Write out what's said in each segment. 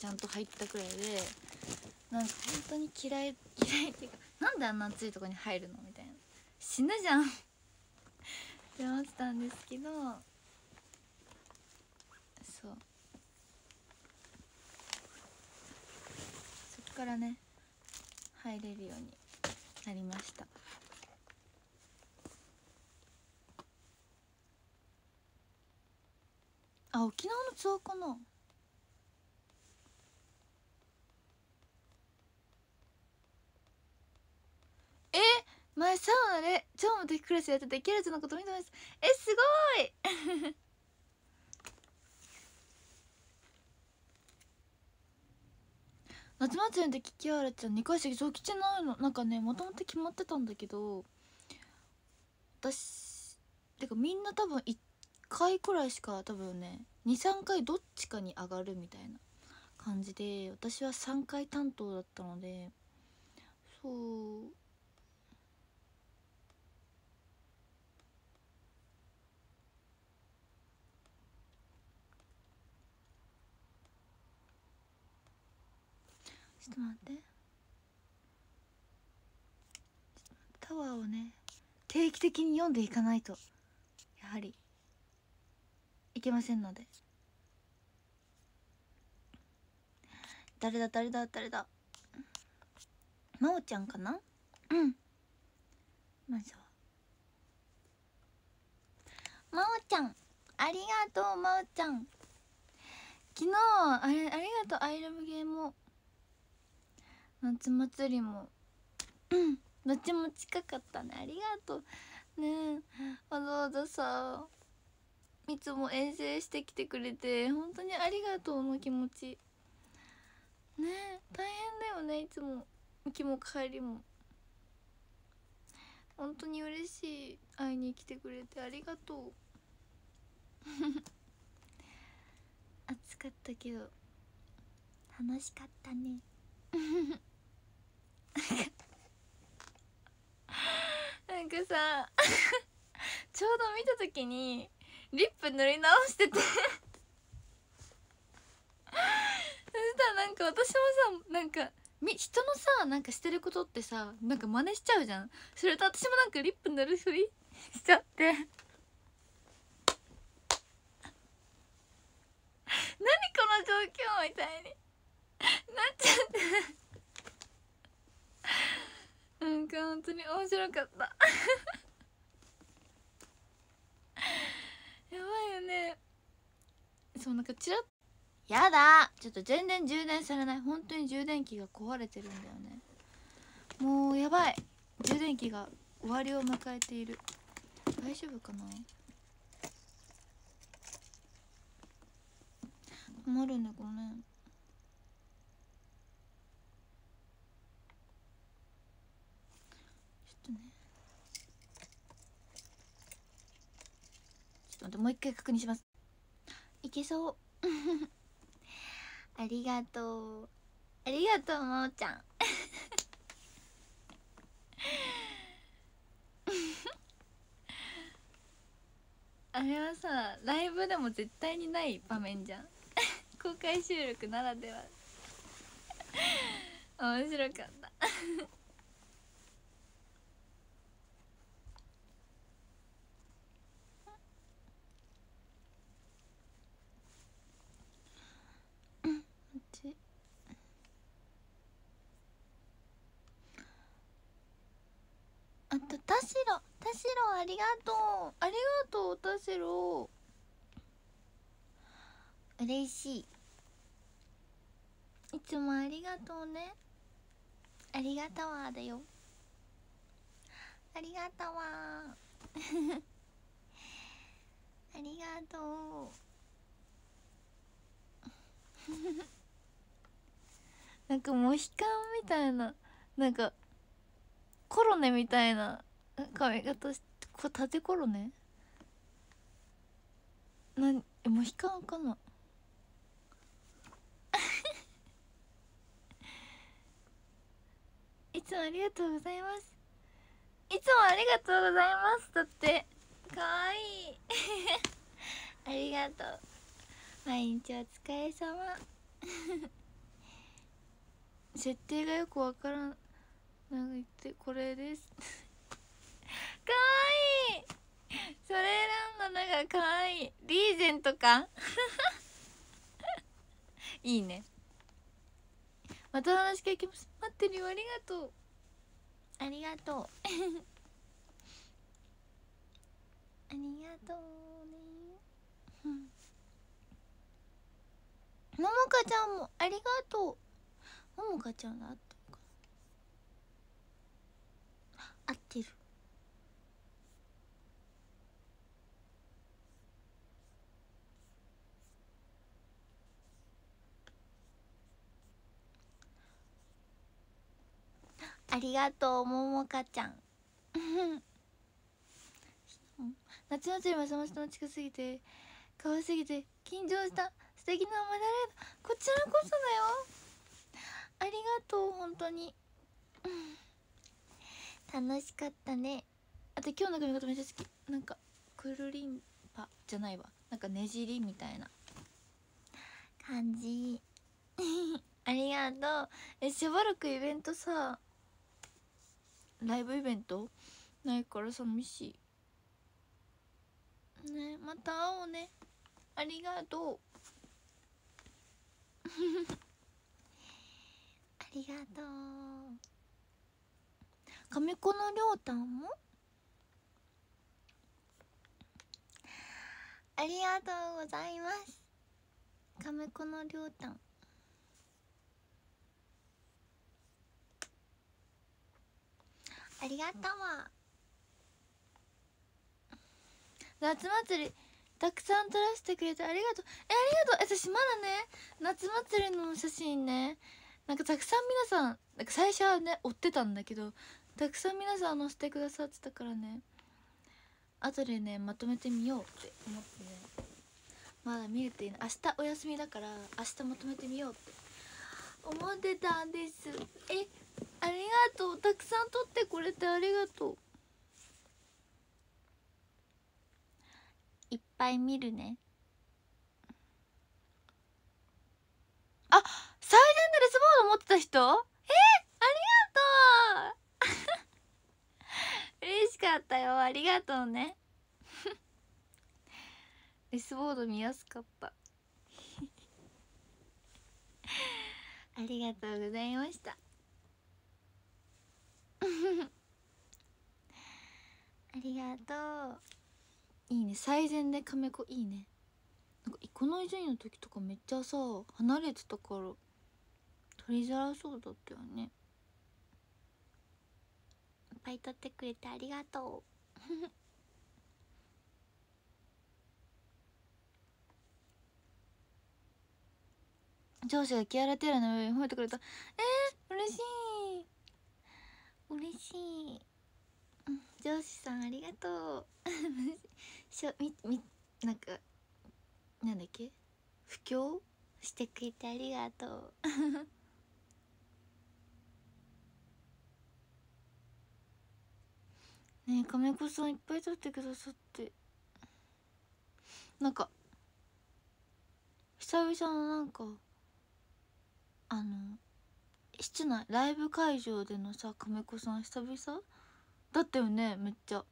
ちゃんと入ったくらいでなんか本当に嫌い 嫌いっていうかなんであんな暑いとこに入るの？みたいな死ぬじゃんって思ってたんですけどそう。そっからね入れるようになりました。あ沖縄のツアーかな？え前サウナで超無敵クラスやっててキャラちゃんのこと見てます。えすごい。夏祭りの時キアラちゃん2回戦そう来てないの。なんかねもともと決まってたんだけど私てかみんな多分1回くらいしか多分ね23回どっちかに上がるみたいな感じで私は3回担当だったのでそう。ょっと待って。タワーをね定期的に読んでいかないと。やはりいけませんので。誰だ誰だ誰だ。まおちゃんかな？うん。まずは。まおちゃんありがとうまおちゃん。昨日あれありがとうアイラブゲーも夏祭りも。どっちも近かったね。ありがとう。ねえ。わざわざさいつも遠征してきてくれて本当にありがとうの気持ち。ねえ。大変だよねいつも。行きも帰りも。本当に嬉しい。会いに来てくれてありがとう。暑かったけど楽しかったね。なんかさ ちょうど見た時にリップ塗り直してて。そしたらなんか私もさなんかみ人のさなんかしてることってさなんか真似しちゃうじゃん。それと私もなんかリップ塗るふり しちゃって。何この状況みたいになっちゃって。なんか本当に面白かった。やばいよね。そうなんかチラッやだ。ちょっと全然充電されない。本当に充電器が壊れてるんだよね。もうやばい。充電器が終わりを迎えている。大丈夫かな。止まるんだごめんちょっとねちょっと待ってもう一回確認します。いけそう。ありがとう。ありがとうまおちゃん。あれはさライブでも絶対にない場面じゃん。公開収録ならでは。面白かったちあと田代田代ありがとう。ありがとう田代。嬉しい。いつもありがとうね。ありがとわだよ。ありがとわ ありがとう。なんかモヒカンみたいななんかコロネみたいな髪型しこれ縦コロネなんえモヒカンかな いつもありがとうございます。いつもありがとうございます。だって。かわいい。ありがとう。毎日お疲れ様。設定がよくわからん。なんか言ってこれです。わいい。それ選んだのがかわいい。リーゼントか？いいね。また話しかけます。待ってるよ。ありがとう。ありがとう。ありがとうね。ももかちゃんもありがとう。ももかちゃんがあったのか。合ってるありがとうももかちゃん。夏祭りはその人の近すぎて可愛すぎて緊張した。素敵なマダレードこちらこそだよ。ありがとう本当に。楽しかったね。あと今日の髪型めっちゃ好き。なんかくるりんぱじゃないわ。なんかねじりみたいな。感じ。ありがとう。えしばらくイベントさライブイベント？ないから寂しい。ねまた会おうね。ありがとう。ありがとう。亀子のりょうたんも？ありがとうございます。亀子のりょうたんありがとう。夏祭りたくさん撮らせてくれてありがとう。えありがとう。私まだね夏祭りの写真ねなんかたくさん皆さんなんか最初はね追ってたんだけどたくさん皆さん載せてくださってたからね後でねまとめてみようって思ってね。まだ見れていない。明日お休みだから明日まとめてみようって思ってたんです。えありがとう。たくさん撮ってくれてありがとう。いっぱい見るね。あ最善でレスボード持ってた人？えー、ありがとう。嬉しかったよ。ありがとうね。レスボード見やすかった。ありがとうございました。ありがとう。いいね。最善でカメ子いいね。なんかこの伊集院の時とかめっちゃさ離れてたから取りづらそうだったよね。いっぱい撮ってくれてありがとう。上司がキアラテラの上に褒めてくれた。えー、嬉しい嬉しい。上司さんありがとう。しょみみなんかなんだっけ？布教してくれてありがとう。ねえ亀子さんいっぱい撮ってくださって。なんか久々のなんかあの室内ライブ会場でのさ亀子さん久々？だったよねめっちゃ。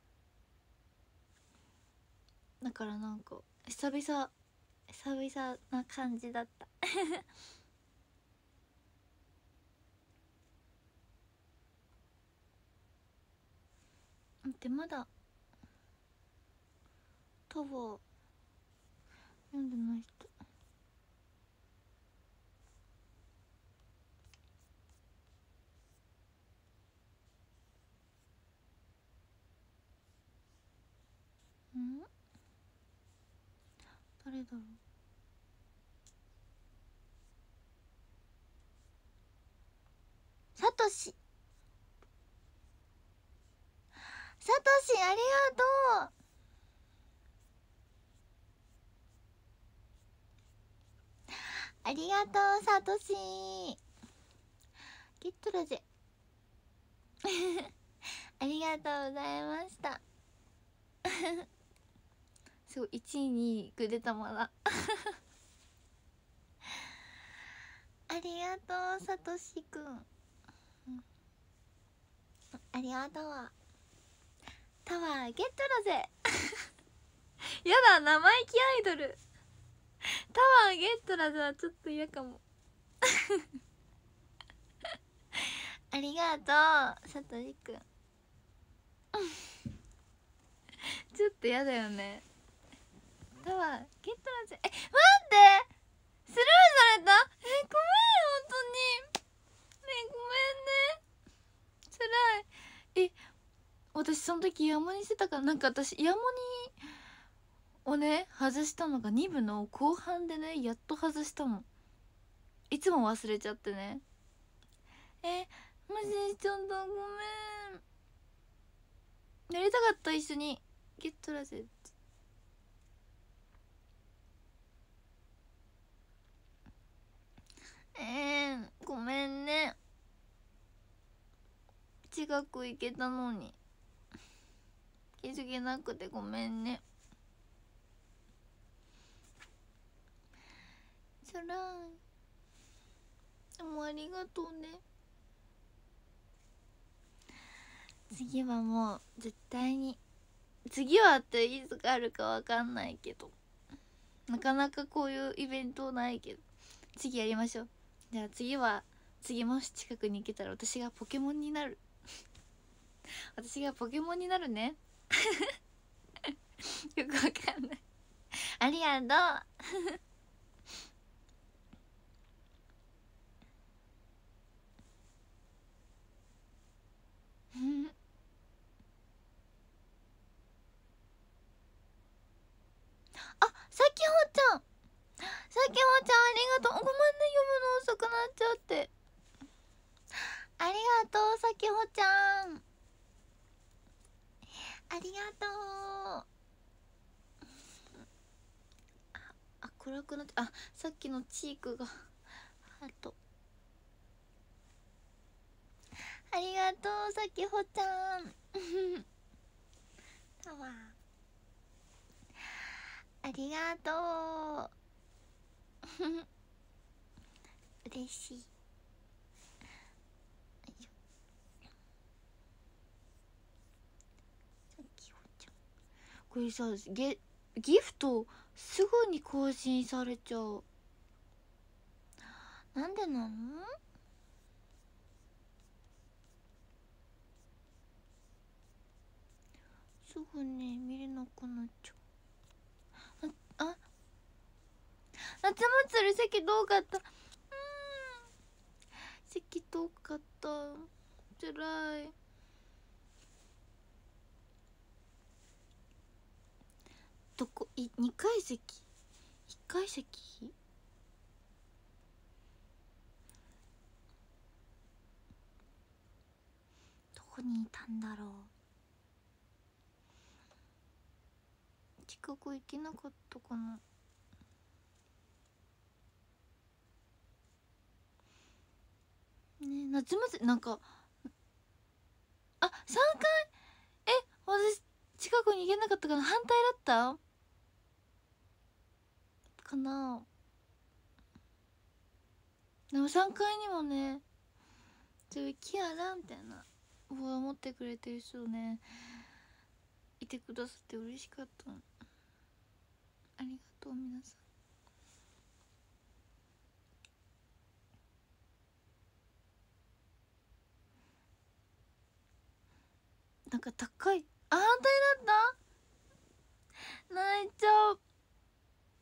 だからなんか久々久々な感じだった。待ってまだ多分読んでない人ん誰だろう。サトシ。サトシありがとう。ありがとうサトシ。ゲットだぜ ありがとうございました。すごい1位にぐでたまだ ありがとうさとしくん、ありがとう。タワーゲットだぜ。やだ生意気アイドル。タワーゲットだぜはちょっと嫌かも。ありがとうさとしくんちょっと嫌だよねタワーゲットだぜえ待ってスルーされた？えごめん本当に。ねごめんね。つらい。え私その時イヤモニしてたからなんか私イヤモニをね外したのが2部の後半でねやっと外したの。いつも忘れちゃってね。えマジちょっとごめん。やりたかった一緒に。ゲットラゼえー、ごめんね。近く行けたのに。気づけなくてごめんね。つらいでもありがとうね。次はもう絶対に。次はっていつかあるかわかんないけど。なかなかこういうイベントないけど。次やりましょう。じゃあ次は次もし近くに行けたら私がポケモンになる。私がポケモンになるね。よくわかんない。ありがとううんあさきほちゃんさきほちゃんありがとうごめんね読むの遅くなっちゃってありがとうさきほちゃんありがとうあ暗くなってあさっきのチークがハートありがとうさきほちゃん。タワーありがとう。嬉しい。これさゲギフトすぐに更新されちゃう。なんでなの？すぐね見れなくなっちゃう。ああ。夏祭り席遠かった？うん。席遠かった。つらい。どこ？い2階席？1階席？こにいたんだろう。近く行けなかったかな。ね夏祭りなんかあ三3階え私近くに行けなかったかな。反対だった？かな。でも3階にもねそういうキアラみたいな。を持ってくれてる人ねいてくださって嬉しかった。ありがとう皆さん。なんか高い。あ反対だった？泣いちゃう。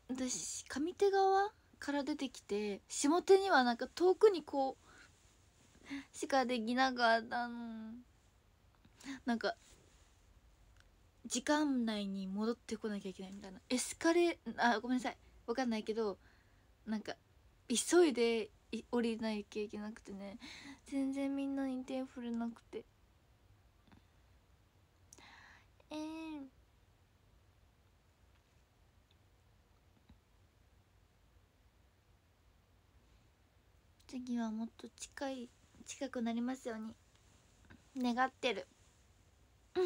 私上手側から出てきて下手にはなんか遠くにこうしかできなかったの。なんか時間内に戻ってこなきゃいけないみたいな。エスカレあごめんなさい。わかんないけどなんか急いで降りなきゃいけなくてね。全然みんなに手振れなくて。えー、次はもっと近い。近くなりますように。願ってる。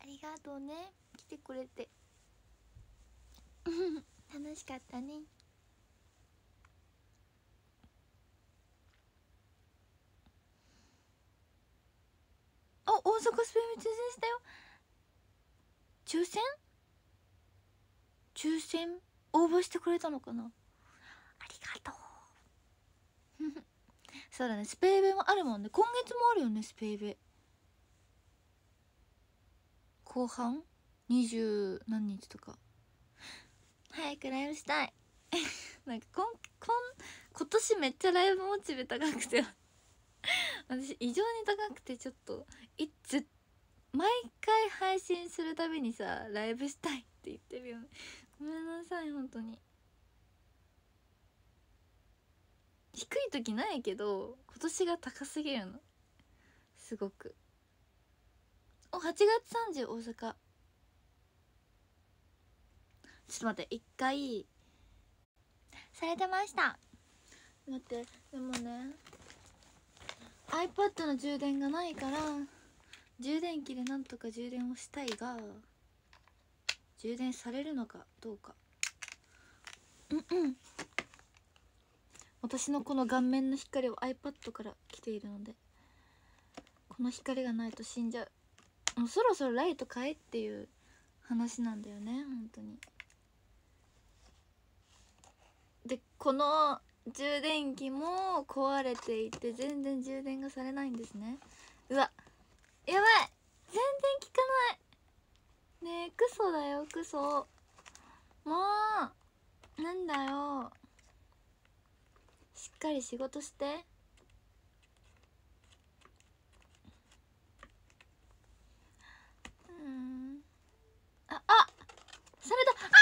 ありがとうね。来てくれて。楽しかったね。あ大阪スペイン抽選したよ。抽選？抽選？応募してくれたのかな？ありがとう。そうだね。スペイベもあるもんね。今月もあるよねスペイベ。後半？二十何日とか。早くライブしたい。なんかこんこん今年めっちゃライブモチベ高くて。私異常に高くてちょっといつ毎回配信するたびにさライブしたいって言ってるよね。ごめんなさい本当に。低い時ないけど今年が高すぎるの。すごく。お8月30大阪。ちょっと待って一回。されてました。待ってでもね iPad の充電がないから充電器でなんとか充電をしたいが充電されるのかどうか。うんうん。私のこの顔面の光は iPad から来ているのでこの光がないと死んじゃう。もうそろそろライト買えっていう話なんだよね本当に。でこの充電器も壊れていて全然充電がされないんですね。うわやばい全然効かない。ねえクソだよクソ。もうなんだよ。しっかり仕事して。うん。ああそれだあ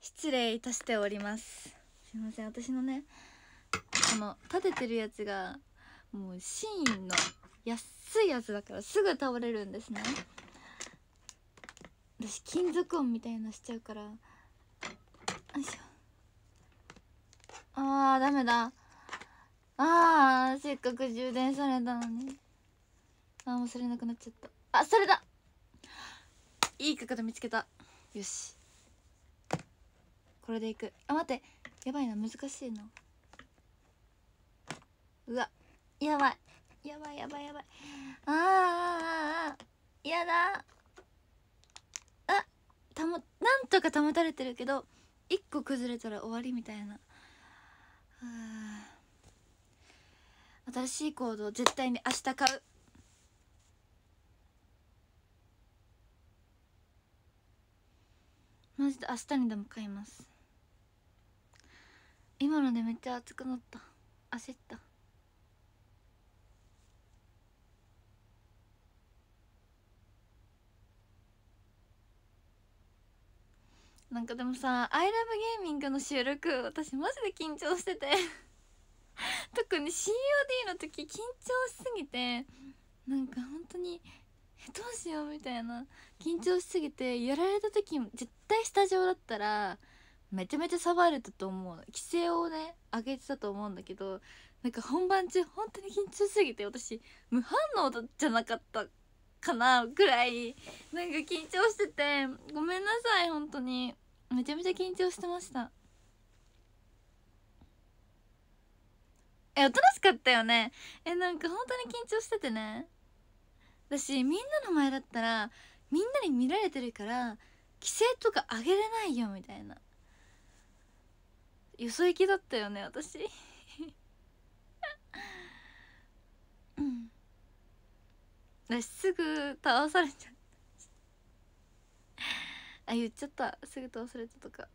失礼いたしております。すいません私のねこの立ててるやつがもうシーンの安いやつだからすぐ倒れるんですね。私金属音みたいなしちゃうからよいしょ。あーダメだ。あーせっかく充電されたのに。あー忘れなくなっちゃった。あそれだ。いい角度見つけた。よし。これでいく。あ待って。やばいな。難しいなうわ。やばい。やばいやばいやばい。あーあーあーやだ。あたもなんとか保たれてるけど一個崩れたら終わりみたいな。新しいコードを絶対に明日買う。マジで明日にでも買います。今のでめっちゃ熱くなった。焦った。なんかでもさ「アイラブゲーミングの収録私マジで緊張してて。特に COD の時緊張しすぎてなんか本当にえどうしようみたいな。緊張しすぎてやられた時絶対スタジオだったらめちゃめちゃ騒いでたと思う。規制をね上げてたと思うんだけどなんか本番中本当に緊張しすぎて私無反応じゃなかったかなぐらい。なんか緊張しててごめんなさい本当に。めちゃめちゃ緊張してました。えおとなしかったよね。えなんか本当に緊張しててね。私みんなの前だったらみんなに見られてるから規制とか上げれないよみたいな。よそ行きだったよね私。うん。私すぐ倒されちゃった。あ言っちゃった。すぐ倒されたとか。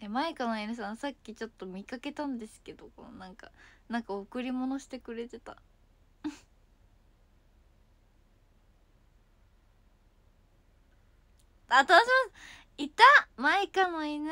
えマイカの N さんさっきちょっと見かけたんですけどこのなんかなんか贈り物してくれてた。あ、倒します？いた！マイカの犬。